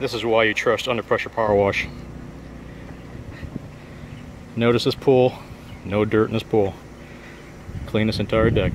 This is why you trust under pressure power wash. Notice this pool, no dirt in this pool. Clean this entire deck.